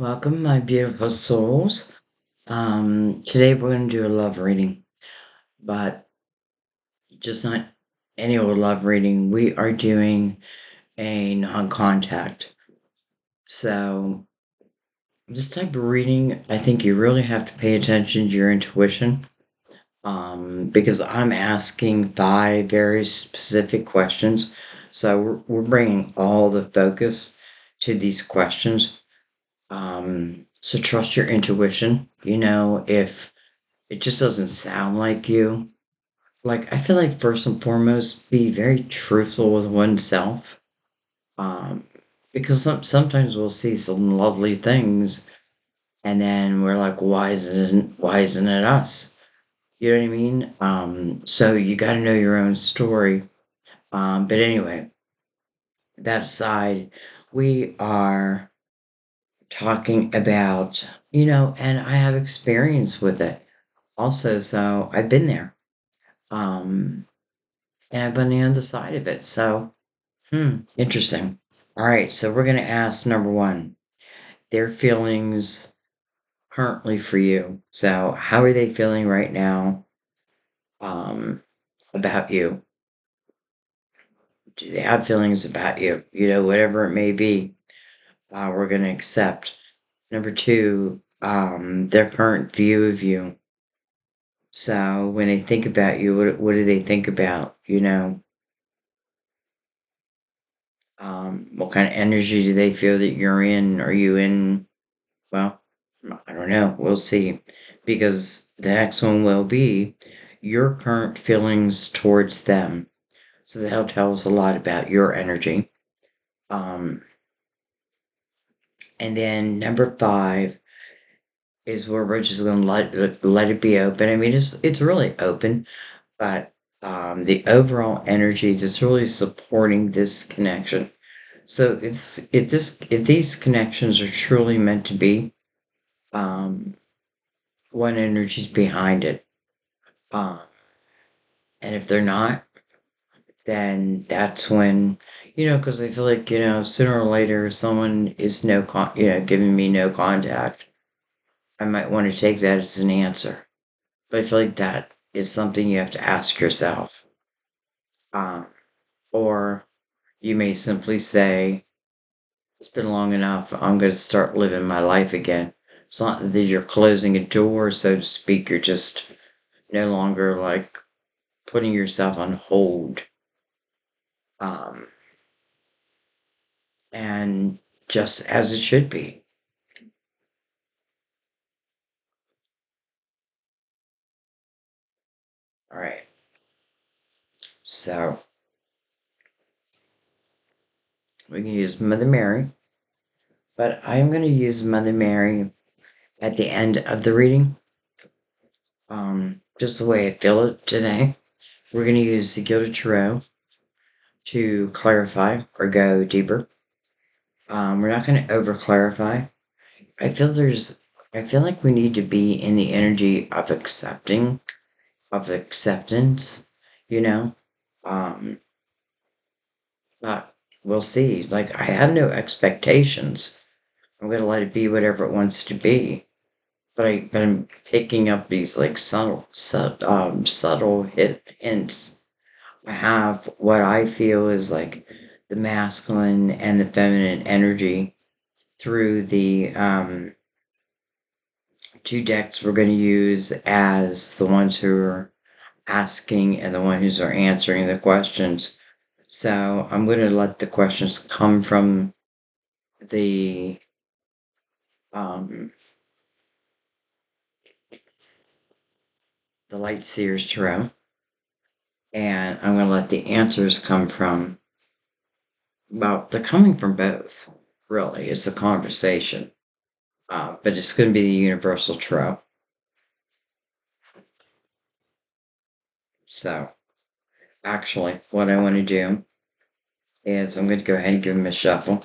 Welcome, my beautiful souls. Um, today we're going to do a love reading, but just not any old love reading. We are doing a non contact. So, this type of reading, I think you really have to pay attention to your intuition um, because I'm asking five very specific questions. So, we're, we're bringing all the focus to these questions um, so trust your intuition. You know, if it just doesn't sound like you, like I feel like first and foremost, be very truthful with oneself. Um, because some, sometimes we'll see some lovely things, and then we're like, why isn't why isn't it us? You know what I mean? Um, so you got to know your own story. Um, but anyway, that aside, we are talking about, you know, and I have experience with it also. So I've been there. Um, and I've been on the other side of it. So, hmm, interesting. All right. So we're going to ask number one, their feelings currently for you. So, how are they feeling right now um, about you? Do they have feelings about you? You know, whatever it may be uh, we're going to accept. Number two, um, their current view of you. So when they think about you, what, what do they think about? You know, um, what kind of energy do they feel that you're in? Are you in? Well, I don't know. We'll see. Because the next one will be your current feelings towards them. So that'll tell us a lot about your energy. Um, and then number five is where we're just going to let let it be open. I mean, it's it's really open, but um, the overall energy that's really supporting this connection. So it's if this if these connections are truly meant to be, um, one energy's behind it, um, and if they're not, then that's when you know because I feel like you know sooner or later someone is no con you know giving me no contact. I might want to take that as an answer, but I feel like that is something you have to ask yourself. Um, or you may simply say, "It's been long enough. I'm going to start living my life again." It's not that you're closing a door, so to speak. You're just no longer like putting yourself on hold um, and just as it should be. All right. So we can use Mother Mary, but I'm going to use Mother Mary at the end of the reading. Um, just the way I feel it today. We're going to use the Gilded Tarot to clarify or go deeper. Um, we're not going to over clarify. I feel there's, I feel like we need to be in the energy of accepting, of acceptance, you know? Um, but we'll see. Like, I have no expectations. I'm going to let it be whatever it wants to be. But, I, but I'm picking up these like subtle, subtle, um, subtle hit, hints have what I feel is like the masculine and the feminine energy through the um, two decks we're going to use as the ones who are asking and the ones who are answering the questions. So I'm going to let the questions come from the um, the Light Seers Tarot and I'm going to let the answers come from, well, they're coming from both, really. It's a conversation, uh, but it's going to be the universal trope. So, actually, what I want to do is I'm going to go ahead and give them a shuffle.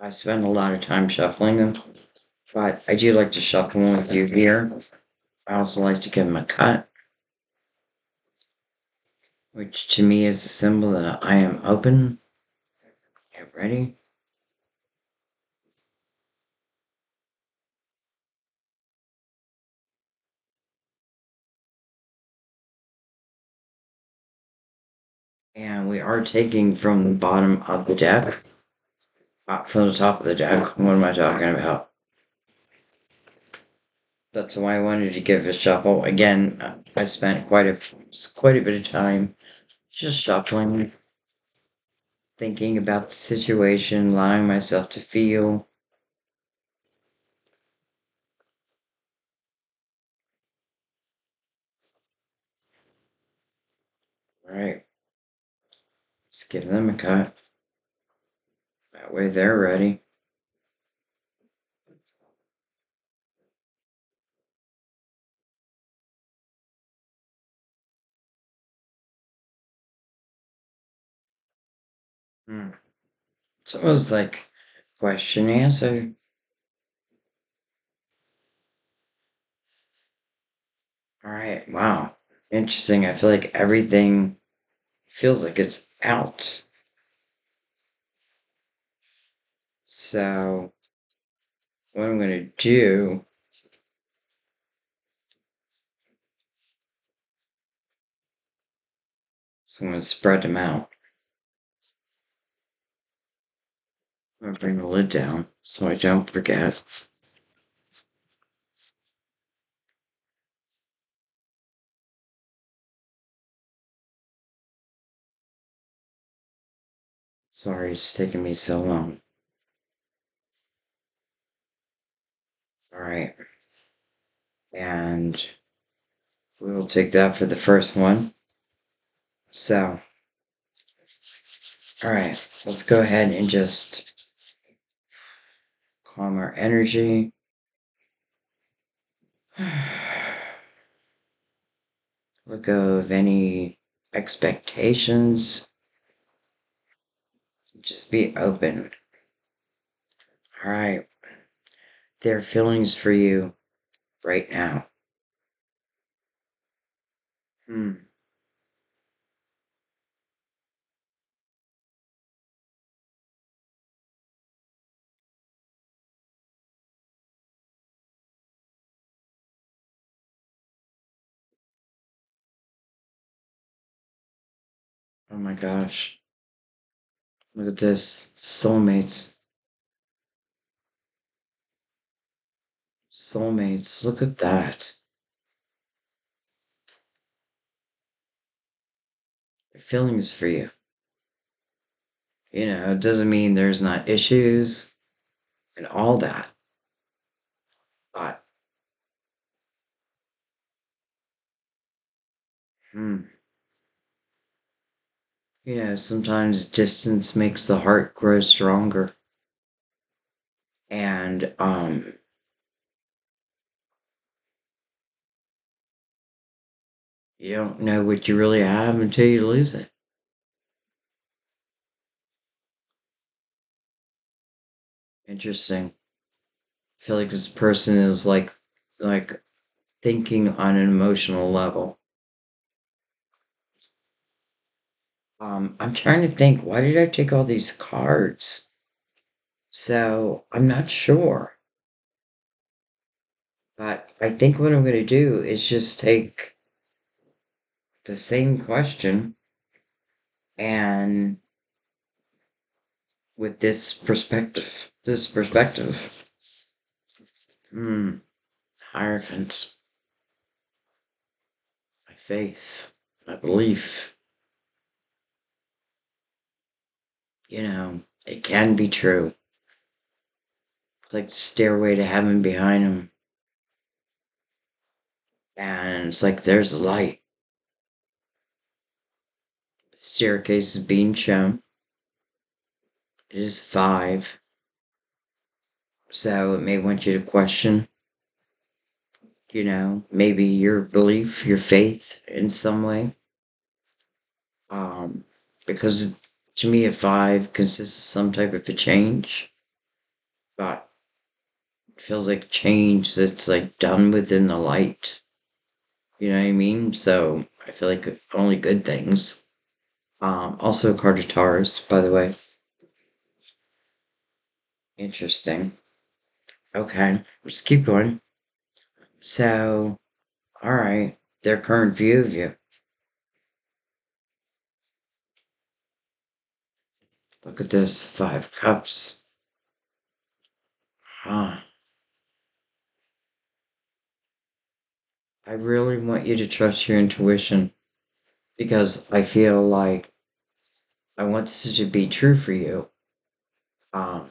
I spend a lot of time shuffling them, but I do like to shuffle them with you here I also like to give him a cut, which to me is a symbol that I am open and ready. And we are taking from the bottom of the deck, not from the top of the deck. What am I talking about? That's why I wanted to give a shuffle. Again, I spent quite a quite a bit of time just shuffling, thinking about the situation, allowing myself to feel. All right. Let's give them a cut. That way they're ready. So it was like question answer. All right. Wow. Interesting. I feel like everything feels like it's out. So what I'm going to do So I'm going to spread them out. I'm to bring the lid down so I don't forget. Sorry it's taking me so long. All right. And we will take that for the first one. So, all right, let's go ahead and just calm our energy. Let go of any expectations. Just be open. All right. There are feelings for you right now. Hmm. Oh my gosh. Look at this. Soulmates. Soulmates. Look at that. Feelings for you. You know, it doesn't mean there's not issues and all that. But, hmm. You know, sometimes distance makes the heart grow stronger. And, um, you don't know what you really have until you lose it. Interesting. I feel like this person is like, like thinking on an emotional level. Um, I'm trying to think, why did I take all these cards? So I'm not sure. But I think what I'm going to do is just take the same question and with this perspective, this perspective. Hmm. Hierophant. My faith, my belief. You know, it can be true. It's like stairway to heaven behind him. And it's like there's a light. Staircase is being shown. It is five. So it may want you to question, you know, maybe your belief, your faith in some way. Um, because to me, a five consists of some type of a change, but it feels like change that's like done within the light. You know what I mean? So I feel like only good things. Um, also, Cartars, by the way. Interesting. Okay, let's keep going. So, all right, their current view of you. Look at this five cups. Huh. I really want you to trust your intuition because I feel like I want this to be true for you. Um,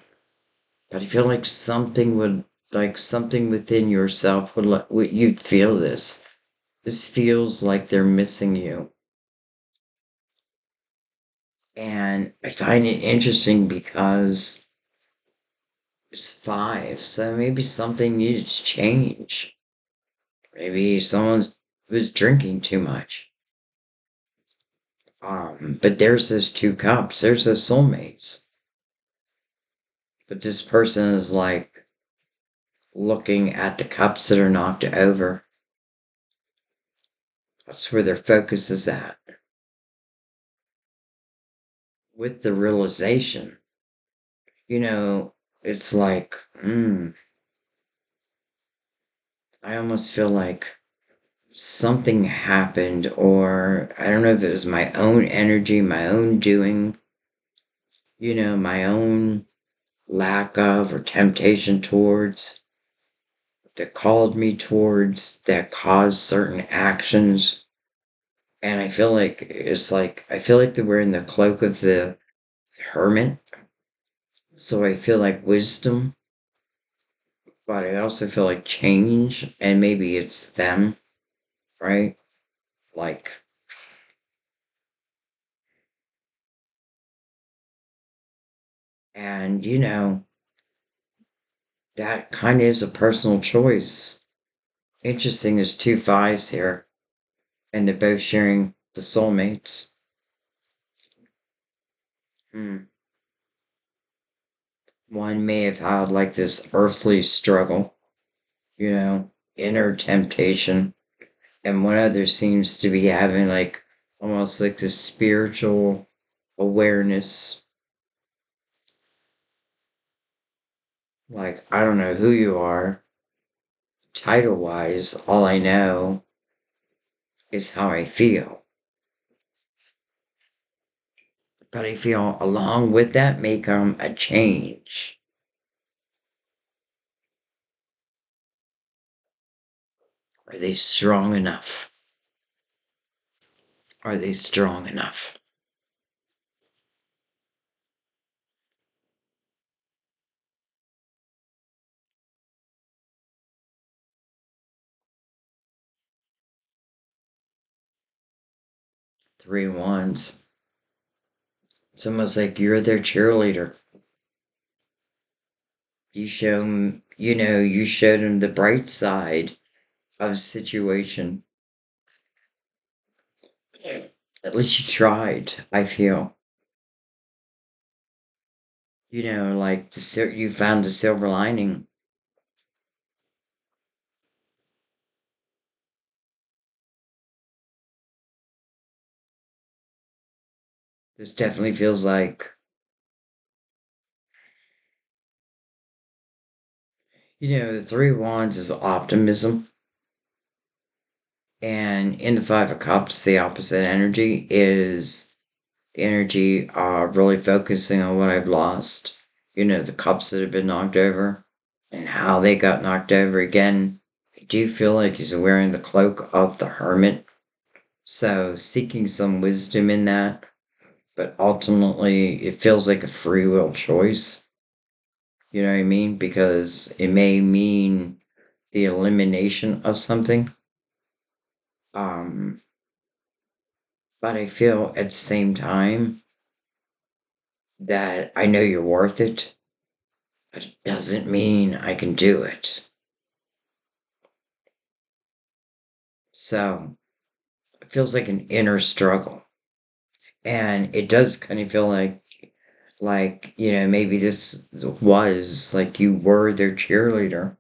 but I feel like something would, like something within yourself would let would you'd feel this. This feels like they're missing you. And I find it interesting because it's five, so maybe something needed to change. Maybe someone was drinking too much. Um, but there's those two cups, there's those soulmates. But this person is like looking at the cups that are knocked over. That's where their focus is at. With the realization, you know, it's like, mm, I almost feel like something happened, or I don't know if it was my own energy, my own doing, you know, my own lack of or temptation towards that called me towards that caused certain actions. And I feel like it's like, I feel like that we're in the cloak of the hermit. So I feel like wisdom, but I also feel like change, and maybe it's them, right? Like, and you know, that kind of is a personal choice. Interesting, there's two fives here, and they're both sharing the soulmates. Hmm. One may have had like this earthly struggle, you know, inner temptation, and one other seems to be having like almost like this spiritual awareness. Like, I don't know who you are, title wise, all I know is how I feel. But I feel along with that may come a change. Are they strong enough? Are they strong enough? Three wands. It's almost like you're their cheerleader. You show them, you know, you showed them the bright side of a situation. At least you tried, I feel. You know, like the you found the silver lining. This definitely feels like, you know, the three wands is optimism. And in the Five of Cups, the opposite energy is energy of really focusing on what I've lost. You know, the cups that have been knocked over and how they got knocked over again. I do feel like he's wearing the cloak of the hermit. So seeking some wisdom in that. But ultimately, it feels like a free will choice. You know what I mean? Because it may mean the elimination of something. Um, but I feel at the same time that I know you're worth it, but it doesn't mean I can do it. So it feels like an inner struggle. And it does kind of feel like like, you know, maybe this was like you were their cheerleader,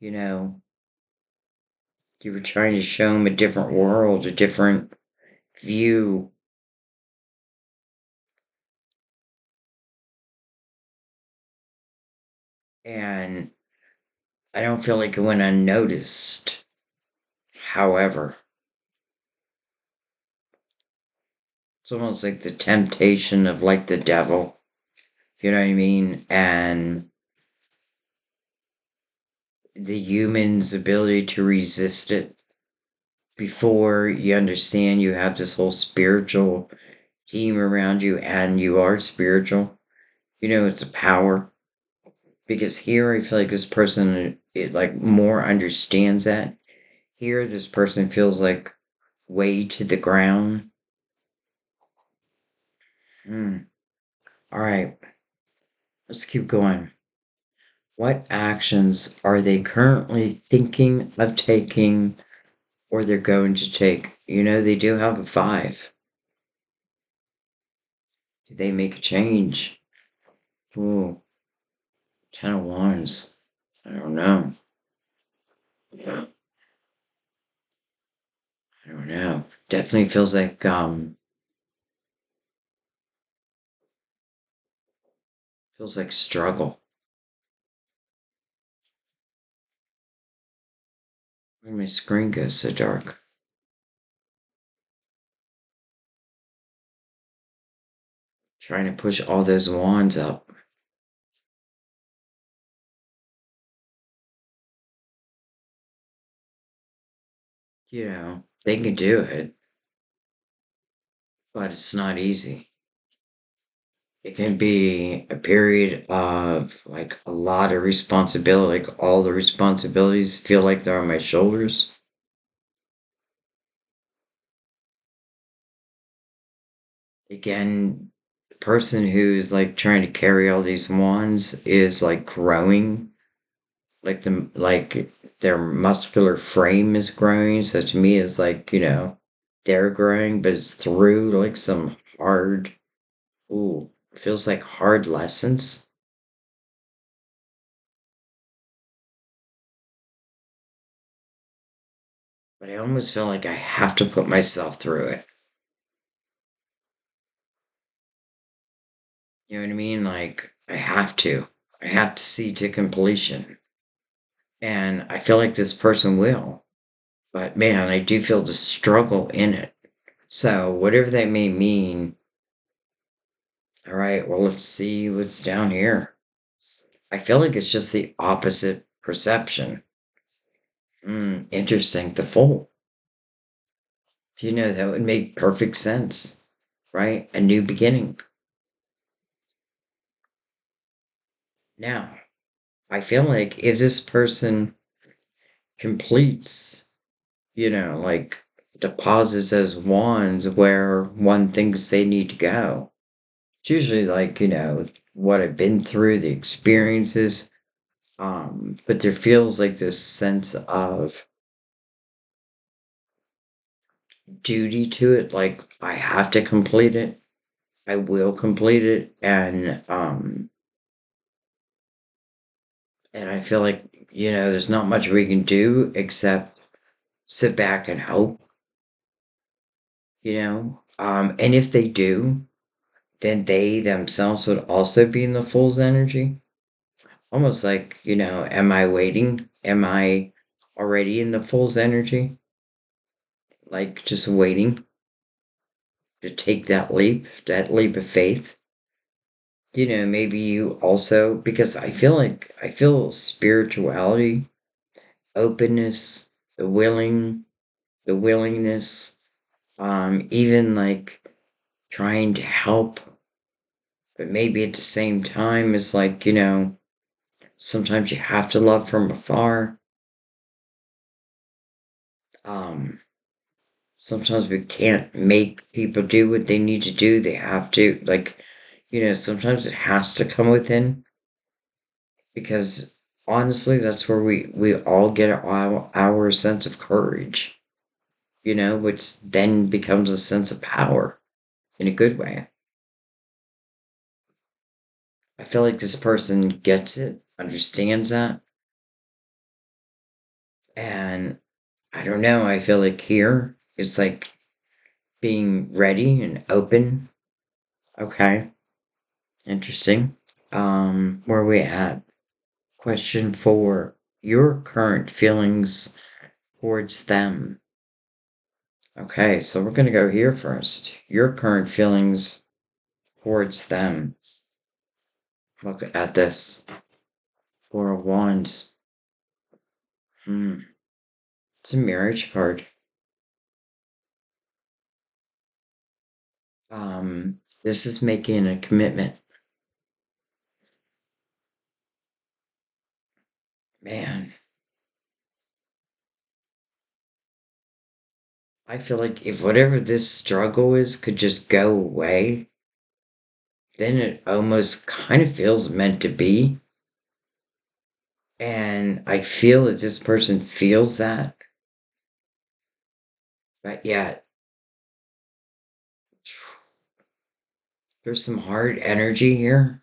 you know, you were trying to show them a different world, a different view. And I don't feel like it went unnoticed. However, It's almost like the temptation of like the devil. You know what I mean? And the human's ability to resist it before you understand you have this whole spiritual team around you and you are spiritual. You know, it's a power. Because here I feel like this person it like more understands that. Here this person feels like way to the ground. Hmm. All right. Let's keep going. What actions are they currently thinking of taking or they're going to take? You know, they do have a five. Did they make a change? Ooh, ten of wands. I don't know. I don't know. Definitely feels like um feels like struggle. Why my screen goes so dark? Trying to push all those wands up. You know, they can do it, but it's not easy. It can be a period of like a lot of responsibility, like all the responsibilities feel like they're on my shoulders. Again, the person who's like trying to carry all these wands is like growing like the like their muscular frame is growing. So to me, it's like you know they're growing, but it's through like some hard. Ooh, feels like hard lessons. But I almost feel like I have to put myself through it. You know what I mean? Like I have to. I have to see to completion. And I feel like this person will. But man, I do feel the struggle in it. So, whatever that may mean, all right, well, let's see what's down here. I feel like it's just the opposite perception. Hmm, interesting. The Fool. You know, that would make perfect sense, right? A new beginning. Now, I feel like if this person completes, you know, like deposits as wands where one thinks they need to go, it's usually like, you know, what I've been through, the experiences. Um, but there feels like this sense of duty to it, like I have to complete it. I will complete it. And um and I feel like, you know, there's not much we can do except sit back and hope, you know? Um, and if they do, then they themselves would also be in the fool's energy. Almost like, you know, am I waiting? Am I already in the fool's energy? Like just waiting to take that leap, that leap of faith you know, maybe you also, because I feel like, I feel spirituality, openness, the willing, the willingness, um, even like trying to help, but maybe at the same time, it's like, you know, sometimes you have to love from afar. Um, sometimes we can't make people do what they need to do. They have to, like, you know, sometimes it has to come within because honestly, that's where we, we all get our, our sense of courage, you know, which then becomes a sense of power in a good way. I feel like this person gets it, understands that. And I don't know, I feel like here it's like being ready and open. Okay. Interesting. Um, where we at? Question four. Your current feelings towards them. Okay, so we're going to go here first. Your current feelings towards them. Look at this. Four of Wands. Hmm. It's a marriage card. Um, this is making a commitment. Man. I feel like if whatever this struggle is could just go away, then it almost kind of feels meant to be. And I feel that this person feels that. But yet, there's some hard energy here.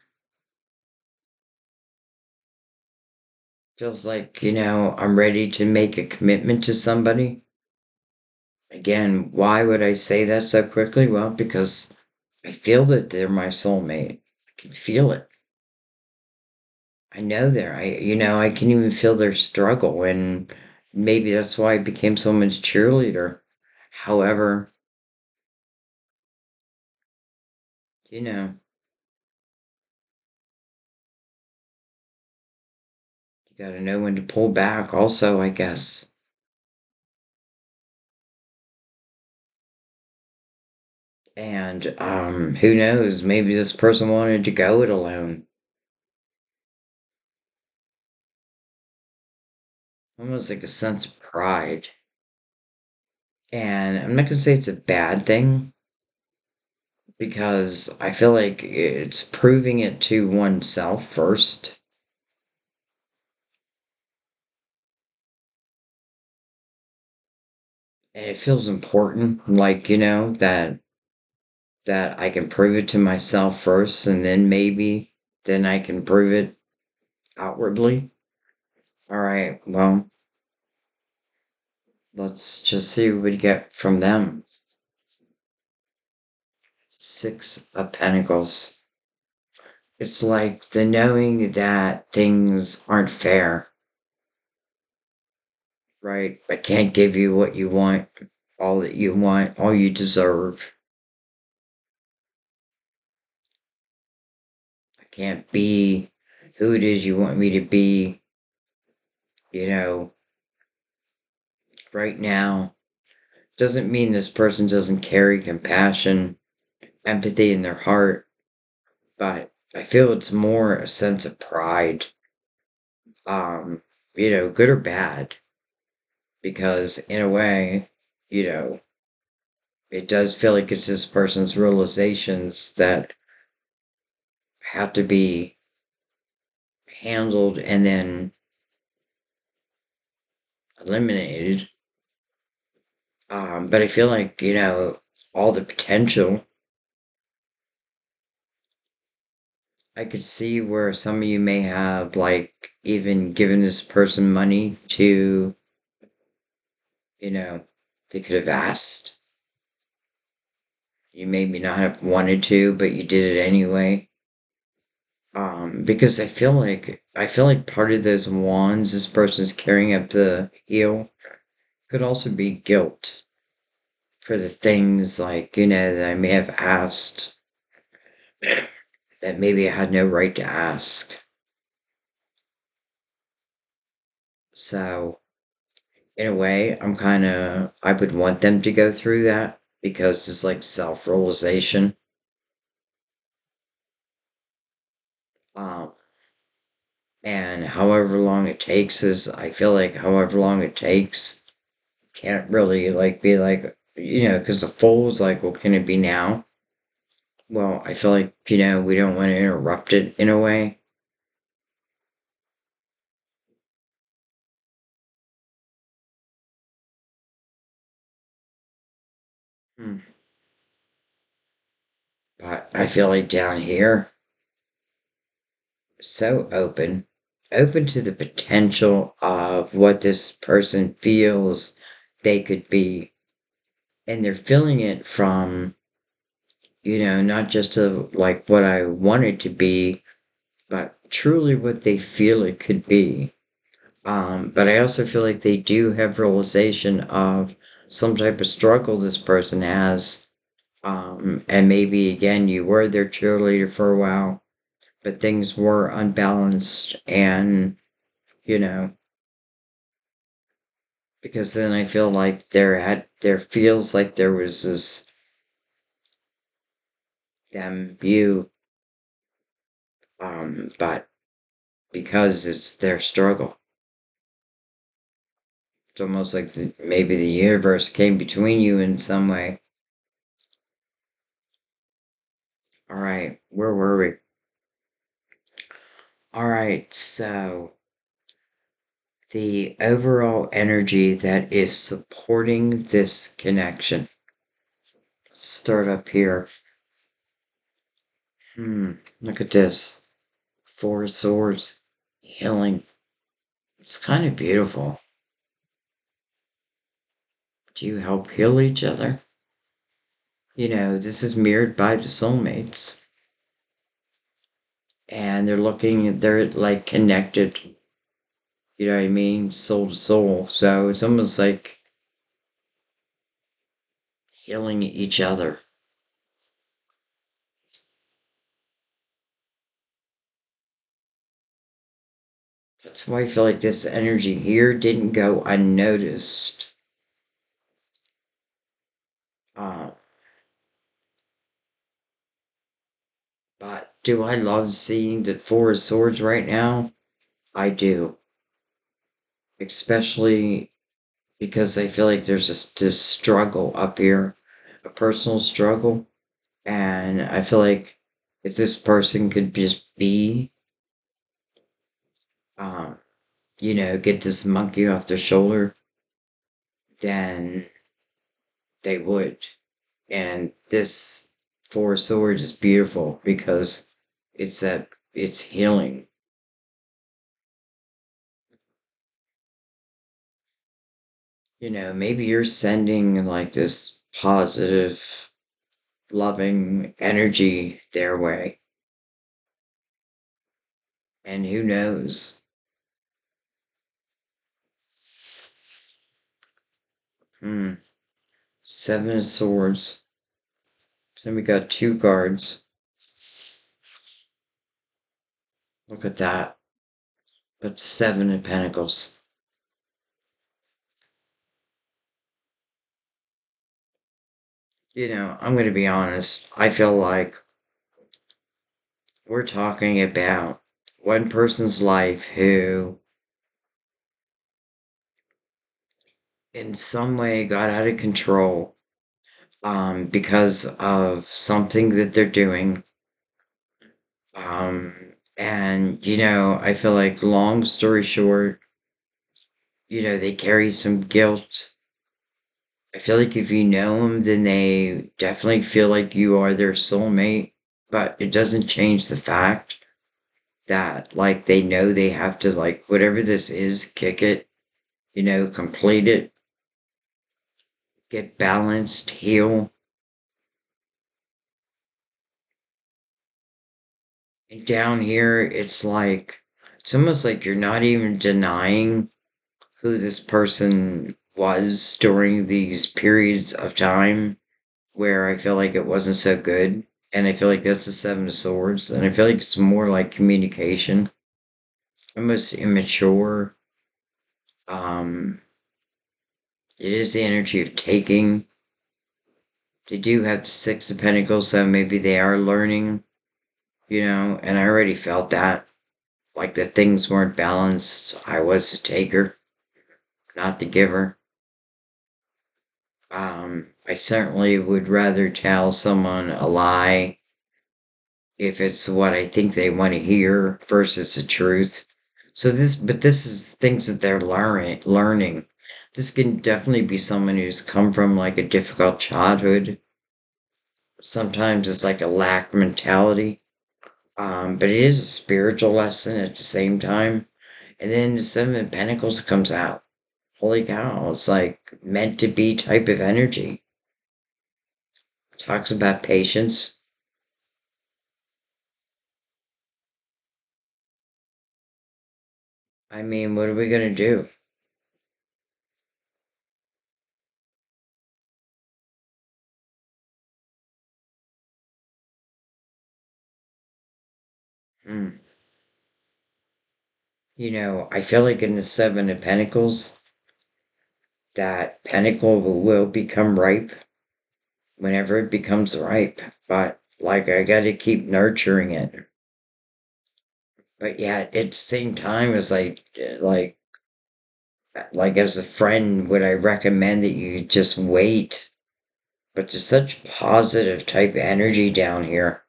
Feels like, you know, I'm ready to make a commitment to somebody. Again, why would I say that so quickly? Well, because I feel that they're my soulmate. I can feel it. I know they're, I, you know, I can even feel their struggle, and maybe that's why I became so much cheerleader. However, you know, you gotta know when to pull back, also, I guess. And um, who knows? Maybe this person wanted to go it alone. Almost like a sense of pride. And I'm not gonna say it's a bad thing because I feel like it's proving it to oneself first. And it feels important, like, you know, that that I can prove it to myself first and then maybe then I can prove it outwardly. All right, well, let's just see what we get from them. Six of Pentacles. It's like the knowing that things aren't fair. Right? I can't give you what you want, all that you want, all you deserve. Can't be who it is you want me to be, you know, right now. Doesn't mean this person doesn't carry compassion, empathy in their heart, but I feel it's more a sense of pride. Um, you know, good or bad. Because in a way, you know, it does feel like it's this person's realizations that have to be handled and then eliminated. Um, but I feel like, you know, all the potential. I could see where some of you may have, like, even given this person money to, you know, they could have asked. You maybe not have wanted to, but you did it anyway. Um, because I feel like I feel like part of those wands this person is carrying up the heel could also be guilt for the things like, you know, that I may have asked that maybe I had no right to ask. So, in a way, I'm kind of, I would want them to go through that because it's like self realization. Um, and however long it takes is, I feel like however long it takes can't really like be like, you know, because the fool is like, well, can it be now? Well, I feel like, you know, we don't want to interrupt it in a way. Hmm. But I feel like down here, so open, open to the potential of what this person feels they could be. And they're feeling it from, you know, not just to like what I want it to be, but truly what they feel it could be. Um, but I also feel like they do have realization of some type of struggle this person has. Um, and maybe again, you were their cheerleader for a while, but things were unbalanced and, you know, because then I feel like there had, there feels like there was this, them, you, um, but because it's their struggle. It's almost like the, maybe the universe came between you in some way. All right, where were we? All right, so the overall energy that is supporting this connection. Let's start up here. Hmm, look at this. Four swords, healing. It's kind of beautiful. Do you help heal each other? You know, this is mirrored by the soulmates. And they're looking, they're like connected. You know what I mean? Soul to soul. So it's almost like healing each other. That's why I feel like this energy here didn't go unnoticed. Uh, but do I love seeing the Four of Swords right now? I do. Especially because I feel like there's this, this struggle up here, a personal struggle. And I feel like if this person could just be, um, you know, get this monkey off their shoulder, then they would. And this Four Swords is beautiful because it's that it's healing. You know, maybe you're sending like this positive, loving energy their way. And who knows? Hmm. Seven of Swords. Then we got two guards. Look at that. But seven of Pentacles. You know, I'm going to be honest. I feel like we're talking about one person's life who in some way got out of control um, because of something that they're doing. Um, and, you know, I feel like, long story short, you know, they carry some guilt. I feel like if you know them, then they definitely feel like you are their soulmate, but it doesn't change the fact that, like, they know they have to, like, whatever this is, kick it, you know, complete it, get balanced, heal. And down here, it's like, it's almost like you're not even denying who this person was during these periods of time where I feel like it wasn't so good. And I feel like that's the Seven of Swords. And I feel like it's more like communication, almost immature. Um, it is the energy of taking. They do have the Six of Pentacles, so maybe they are learning, you know, and I already felt that. Like the things weren't balanced. I was the taker, not the giver. Um, I certainly would rather tell someone a lie if it's what I think they want to hear versus the truth. So this, but this is things that they're learning, learning this can definitely be someone who's come from like a difficult childhood. Sometimes it's like a lack mentality. Um, but it is a spiritual lesson at the same time. And then the Seven of Pentacles comes out. Holy cow, it's like meant to be type of energy. Talks about patience. I mean, what are we going to do? Mm. You know, I feel like in the Seven of Pentacles, that pentacle will become ripe whenever it becomes ripe. But like, I got to keep nurturing it. But yeah, at the same time, it's like, like, like as a friend, would I recommend that you just wait? But there's such positive type energy down here.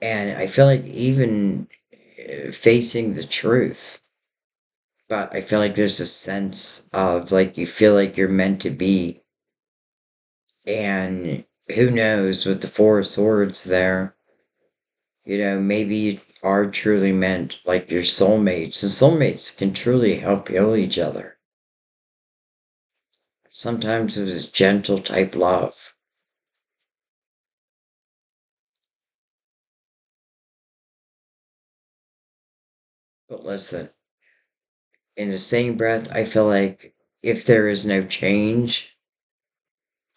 And I feel like even uh, facing the truth, but I feel like there's a sense of like you feel like you're meant to be. And who knows with the Four Swords there, you know, maybe you are truly meant like your soulmates, and soulmates can truly help heal each other. Sometimes it was gentle type love. But listen, in the same breath, I feel like if there is no change,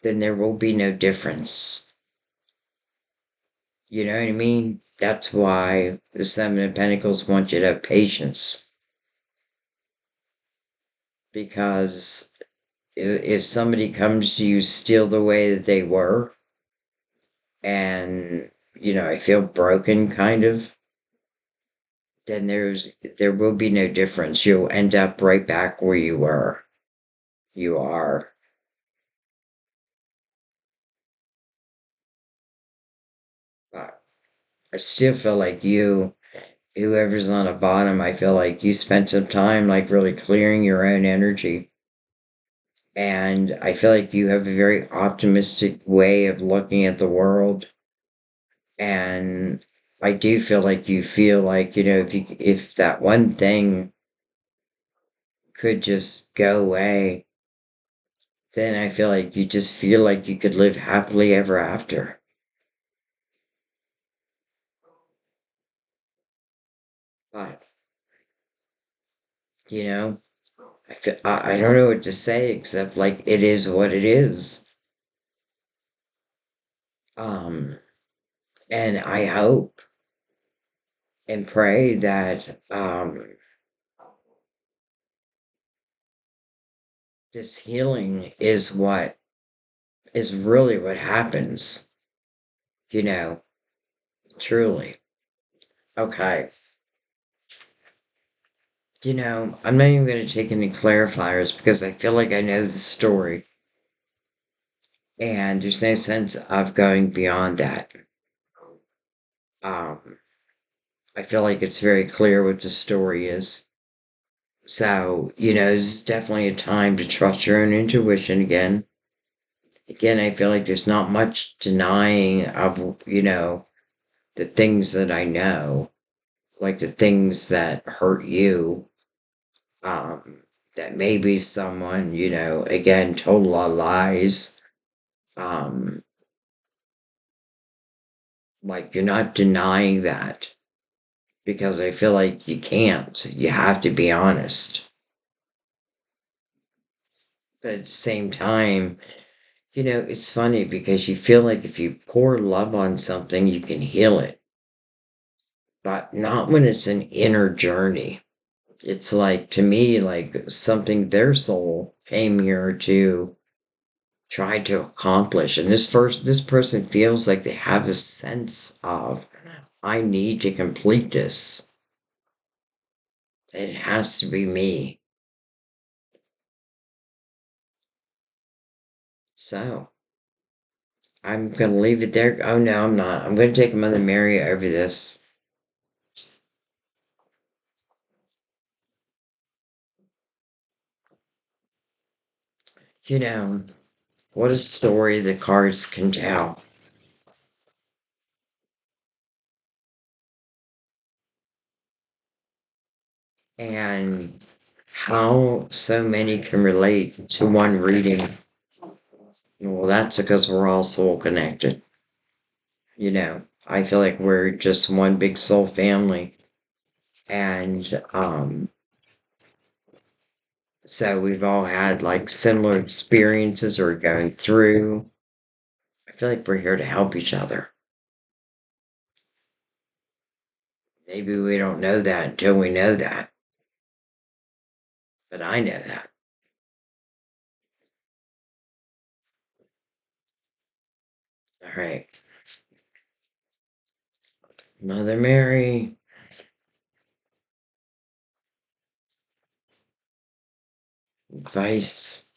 then there will be no difference. You know what I mean? That's why the Seven of Pentacles want you to have patience. Because if somebody comes to you still the way that they were, and, you know, I feel broken kind of, then there's there will be no difference. You'll end up right back where you were. You are. But I still feel like you, whoever's on the bottom, I feel like you spent some time like really clearing your own energy. And I feel like you have a very optimistic way of looking at the world. And I do feel like you feel like, you know, if you, if that one thing could just go away, then I feel like you just feel like you could live happily ever after. But, you know, I, feel, I, I don't know what to say except like it is what it is. Um, and I hope and pray that um, this healing is what is really what happens, you know, truly. Okay. You know, I'm not even going to take any clarifiers because I feel like I know the story. And there's no sense of going beyond that. Um, I feel like it's very clear what the story is. So, you know, it's definitely a time to trust your own intuition again. Again, I feel like there's not much denying of, you know, the things that I know, like the things that hurt you. Um, that maybe someone, you know, again, told a lot of lies. Um, like you're not denying that because I feel like you can't. You have to be honest. But at the same time, you know, it's funny because you feel like if you pour love on something, you can heal it. But not when it's an inner journey. It's like, to me, like something their soul came here to try to accomplish. And this first, this person feels like they have a sense of I need to complete this. It has to be me. So, I'm going to leave it there. Oh, no, I'm not. I'm going to take Mother Mary over this. You know, what a story the cards can tell. And how so many can relate to one reading. Well, that's because we're all soul connected. You know, I feel like we're just one big soul family. And um so we've all had like similar experiences or going through. I feel like we're here to help each other. Maybe we don't know that until we know that. But I know that. All right. Mother Mary. Advice.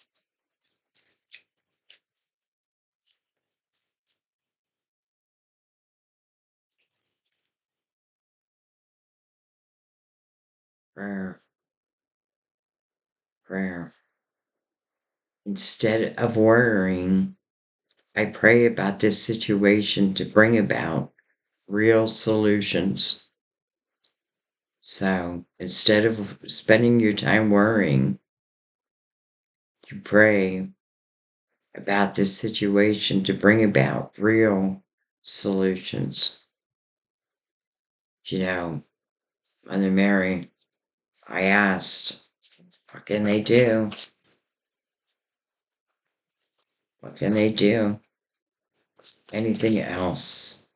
Prayer. Prayer. Instead of worrying, I pray about this situation to bring about real solutions. So instead of spending your time worrying, you pray about this situation to bring about real solutions. You know, Mother Mary, I asked, what can they do? What can they do? Anything else?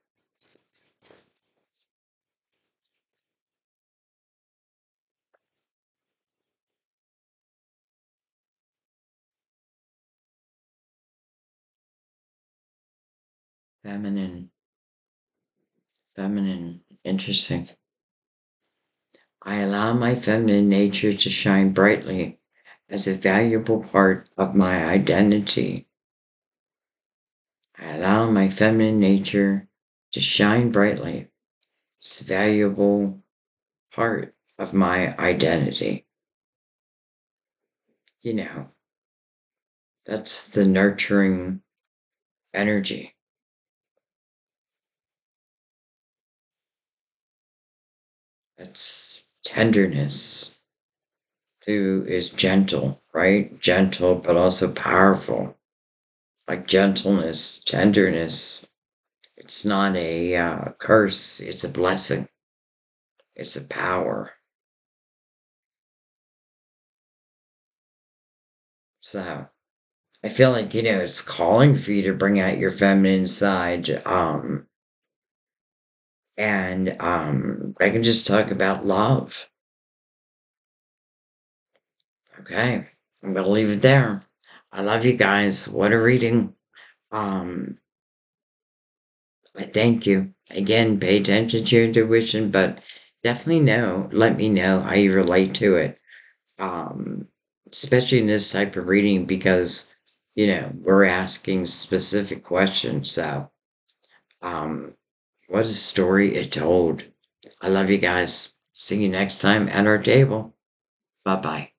Feminine. Feminine. Interesting. I allow my feminine nature to shine brightly as a valuable part of my identity. I allow my feminine nature to shine brightly as a valuable part of my identity. You know, that's the nurturing energy. That's tenderness who is gentle, right? Gentle, but also powerful. Like gentleness, tenderness. It's not a uh, curse, it's a blessing, it's a power. So I feel like, you know, it's calling for you to bring out your feminine side. Um, and um, I can just talk about love. Okay, I'm gonna leave it there. I love you guys. What a reading. Um, I thank you. Again, pay attention to your intuition, but definitely know, let me know how you relate to it. Um, especially in this type of reading because, you know, we're asking specific questions. So, um, what a story it told. I love you guys. See you next time at our table. Bye bye.